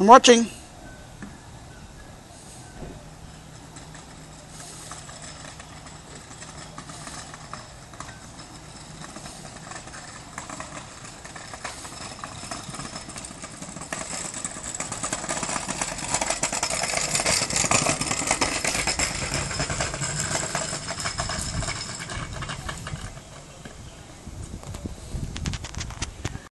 I'm watching.